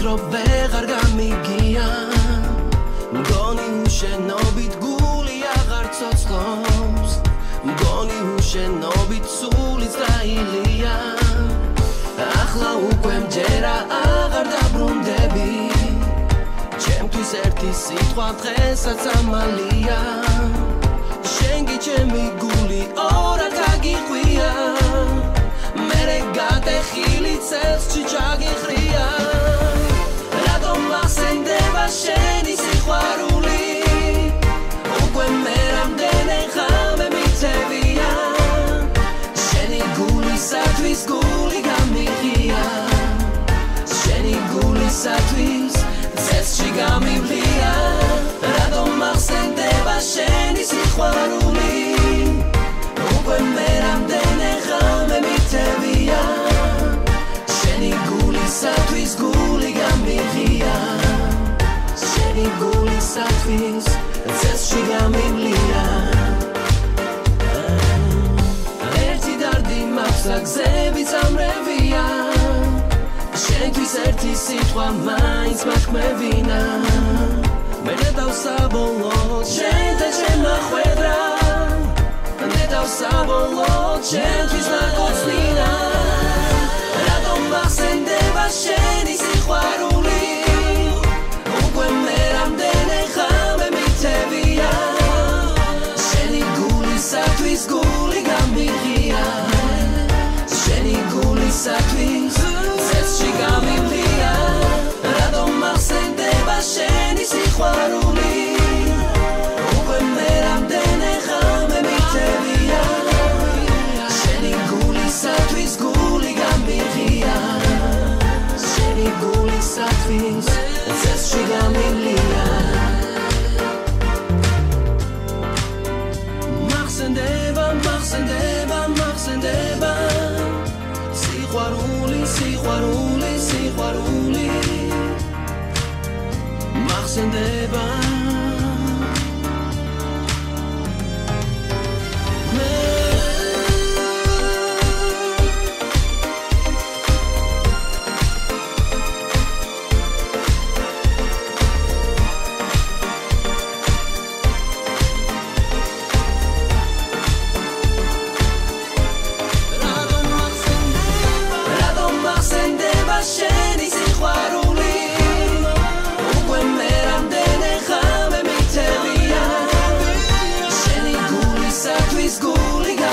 ვფიქრობ ვეღარ გამიგია. მგონი უშენობით გული აღარ ცოცხლობს. მგონი უშენობით სულიც დაილია. ახლა უკვე მჯერა აღარ დაბრუნდები. ჩემთვის ერთი სიტყვა დღესაც ამალია. შენ კი ჩემი გული ორად გაგიყვია მერე გადეხილი წელს რატომ ახსენდება შენი სიყვარული ერთი სიტყვა მაინც მაქმევინა. მე დავსაბოლო შენ და ჩემმა ხვედრა მე დავსაბოლო შენთვის ნაკოცნინა რატომ ახსენდება შენი სიყვარული? უკვე მე რამდენი ხამე მიწევია შენი გულისათვის გული გამიღია. შენი გულისათვის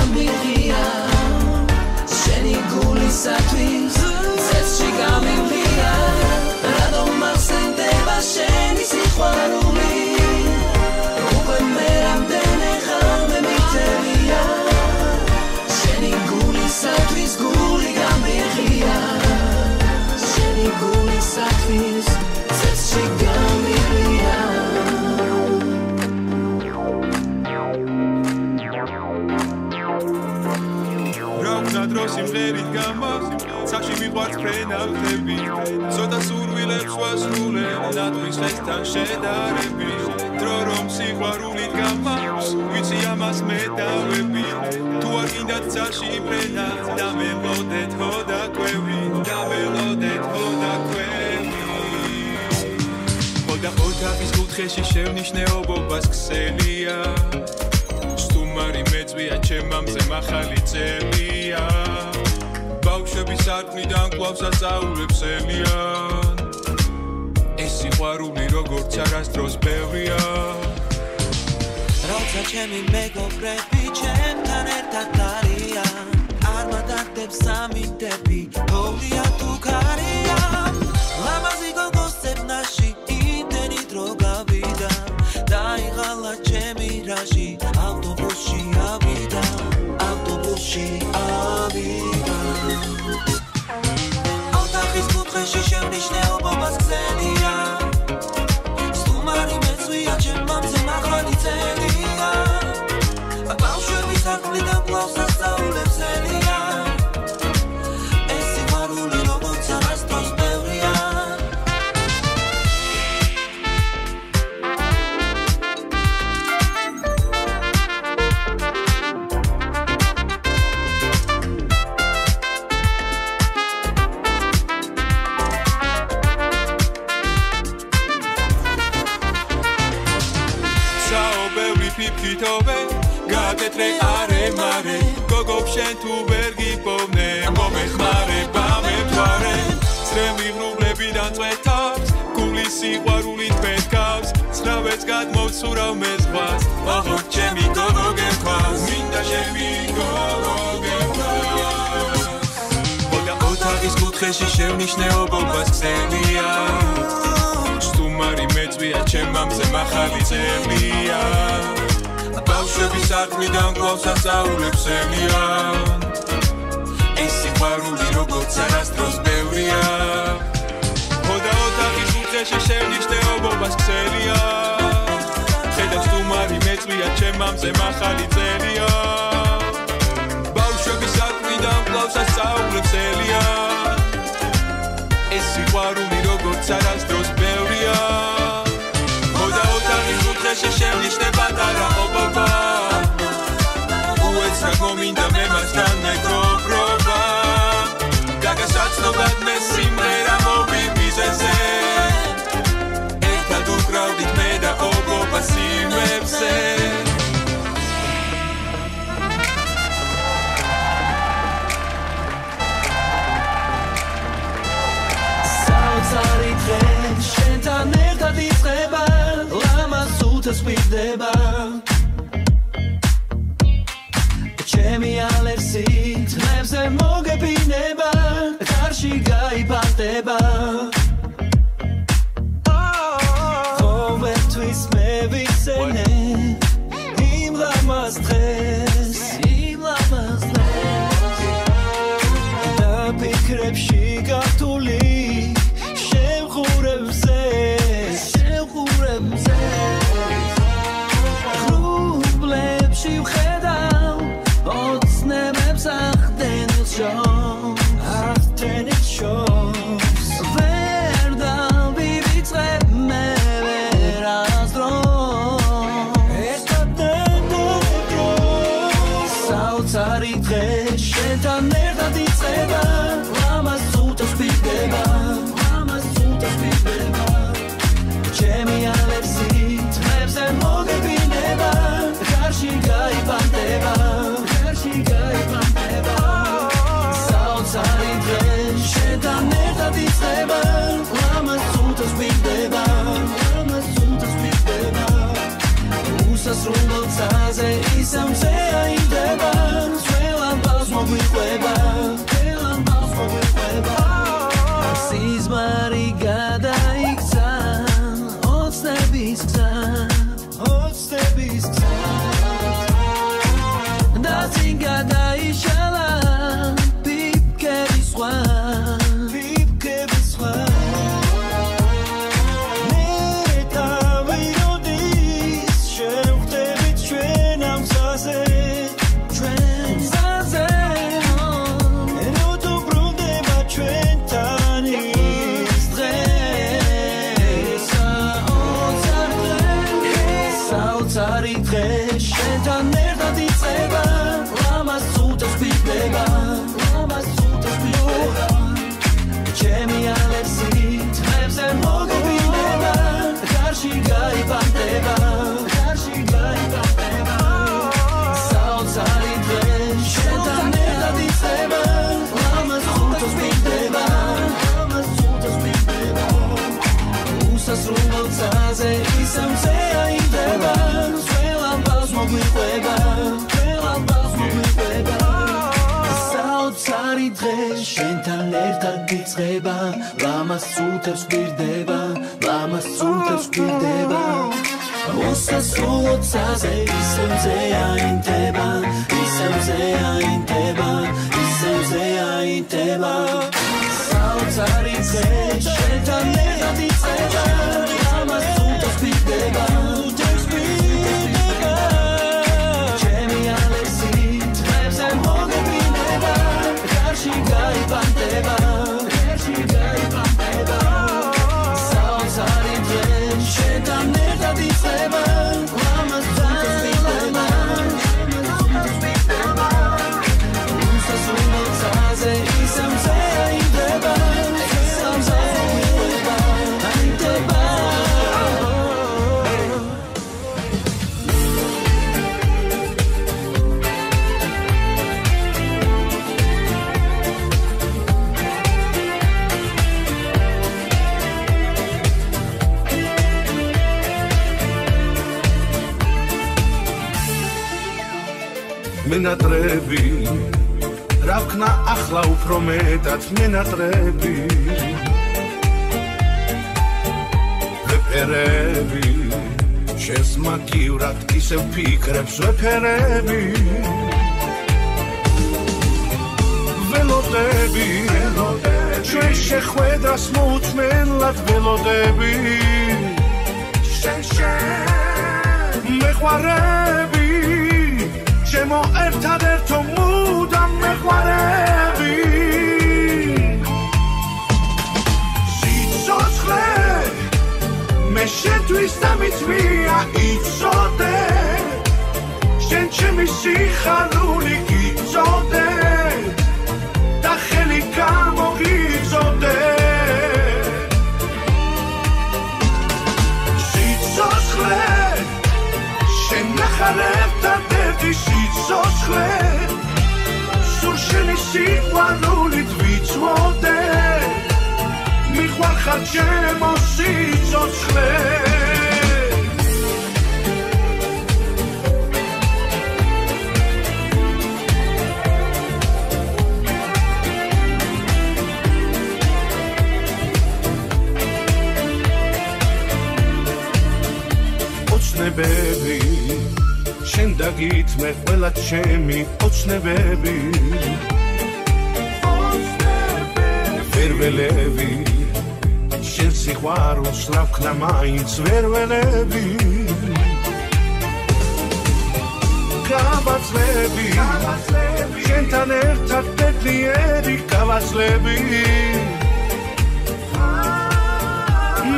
გამიღია შენი გულისათვის რა დრო სიმღერით გამა ცაში მიყვარს ფრენავდები ცოტა სურვილებს ვასრულე ნატვის ხესთან შედარები. დრო რომ სიყვარულით გამავს ვიცი ამას მე დავები თუ არ გინდათ ცაში ფრენა დამელოდეთ ხო და კვევი დამელოდეთ ხო და კვევი ხოდა ოთახის კუთხეში შევნიშნეობობას ქსელია სტუმარი მეწვია ჩემამზე მახალი წელია. ბავშვების სარკმლიდან კლავს ასაულებს ელიან ეს სიყვარული როგორც არასდროს ბევრია. როცა ჩემი მეგობრები ჩემთან ერთად არიან არ მატარდებს სამინდები თოვლია თუ ქარია. ლამაზი გოგოს წებნაში იმდენი დრო გავიდა დაიღალა ჩემი რაში ავტობუსში ავიდა ავტობუსში ავიდა. ოთახის კუთხეში შევნიშნეობობას ქსელია ბევრი ფიფქითობე გაკეთრე არე მარე. გოგო შენ თუ ვერ გიპოვნე მომეხმარე ბამეთვარე წრემი ღრუბლებიდან წვეთავს გულის სიყვარული თბეთქავს ცრავებს გადმოვცურავ მე ზღვას ოღონდ ჩემი გოგო გექავს მინდა ჩემი გოგო გექავს ოდა ოთახის კუთხეში შევნიშნეობობას ქსელია. სტუმარი მეწვია ჩემამზე მახალი წერია ბავშვების საქმიდან ყავს ასაულებს ელია ეს სიყვარული როგორც არასდროს ბევრია. ხოდა ოთახის უხეში შევნიშნეობობას ქსელია. ხედავს თუმარი მეწვია ჩემამზე მახალი წერია. ბავშვების საქმიდან ყავს ასაულებს ელია ეს სიყვარული უხეში შევნიშნე პატარა ობობა. უეცა მომინდა მე მასთან მეგობრობა შენთან ერთად იწყება ლამას უთოს ვიდება ლამას უთოს ვიდება უსასრულო ცაზე ისამზე აიდება ძველან ბავს მოგვიყვება ძველან ბავს მოგვიყვება საოცარი დღე შენთან ერთად იწყება Usas suot saze Isem zea in teba Isem zea in teba Isem zea in teba მენატრები რა ვქნა ახლა უფრო მეტად მენატრები? ვეფერები. შენს მაგივრად ისევ ფიქრებს ვეფერები. ველოდები. ჩვენ შეხვედრას მოუთმენლად ველოდები. შენ შენ. მეყვარები ჩემო ერთადერთო მუდამ მეყვარები სიცოცხლე მე შენთვის დამიწვია იცოდე. შენ ჩემი სიხარული სიცოცხლე სულ შენი სიყვარულით ვიცოდე მიხვარხარ ჩემო სიცოცხლე შენ დაგითმე ყველა ჩემი ოცნებები. ვერველები. შენ სიყვარულს რა ვქნა მაინც ვერველები. გავაცლები. შენთან ერთად ბედნიერი გავაცლები.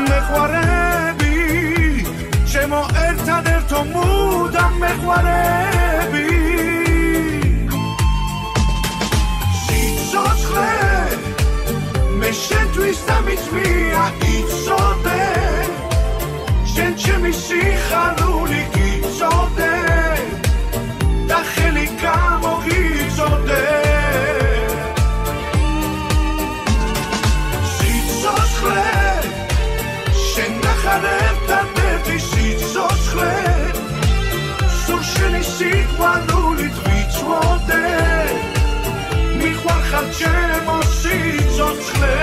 მე ყვარები ჩემო ერთადერთო მუდამ მეყვარები სიცოცხლე მე შენთვის დამიწვია იცოდე შენ ჩემი სიხარული გიწოდე მიხვარხარ ჩემო სიცოცხლე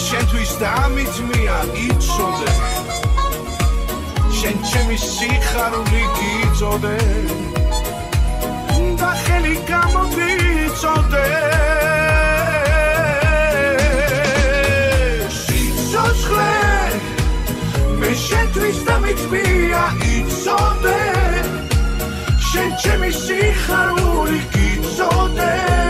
შენთვის დამიწმია იცოდე შენ ჩემი სიხარული გიწოდე. და ხელი გამოგიწოდე. სიცოცხლე მე შენთვის დამიწმია იცოდე. შენ ჩემი სიხარული გიწოდე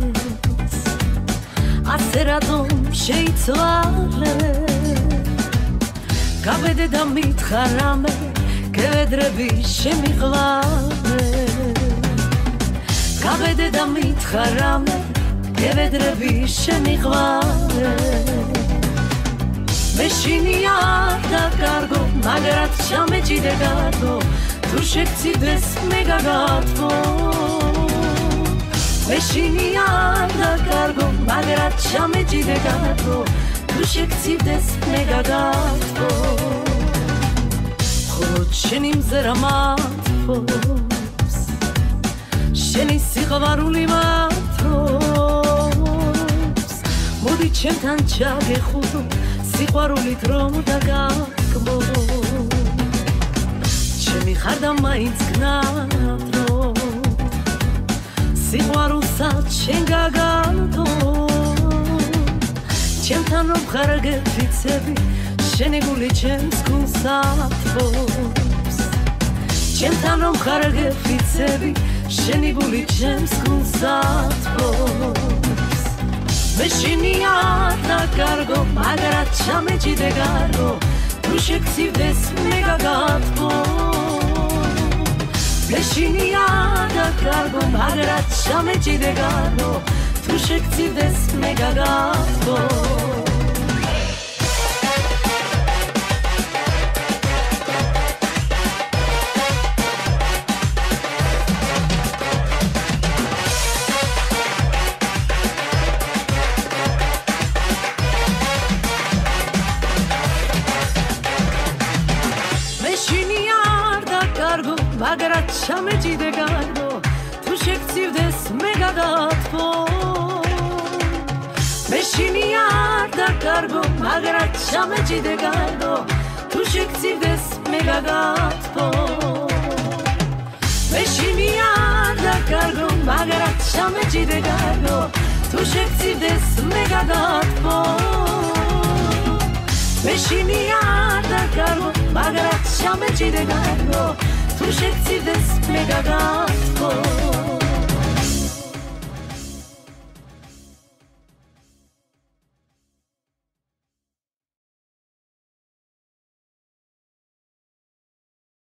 ასე რატომ შეიცვალე. გავედე და მითხარამე კევედრები შემიღლავე გავედე და მითხარამე კევედრები შემიღლავე მეშინია და კარგო მაგრად ჩამეჭიდე გათო თუ შეგციდეს მე გაგათო მეშინია და კარგო მაგრამ ჩამეჭიდე გათო თუ შეგცივდეს მე გაგათო ხოლო შენი მზერა მათფობს შენი სიყვარული მათფობს. მოდი ჩემთან ჩაგეხუძო სიყვარულით რომ დაგაგმო ჩემი ხარ და მაინც გნათრო სიყვარულსაც შენ გაგანთო ჩემთან რომ ხარ გეფიცები შენი გული ჩემს გულსათბობს ჩემთან რომ ხარ გეფიცები შენი გული ჩემს გულსათბობს მე შენია და კარგო მაგრა ჩამეჭიდე გარო თუ შეგცივდეს მე გაგათბო მე შენია და კარგო მაგრა ჩამეჭიდე გარო თუ შეგცივდეს მე გაგათბო შეგცივდეს მე გადაათბო მე შინია და კარგო მაგრამ ჩამეჭიდე გარდო თუ შეგცივდეს მე გადაათბო მე შინია და კარგო მაგრამ ჩამეჭიდე გარდო თუ შეგცივდეს მე გადაათბო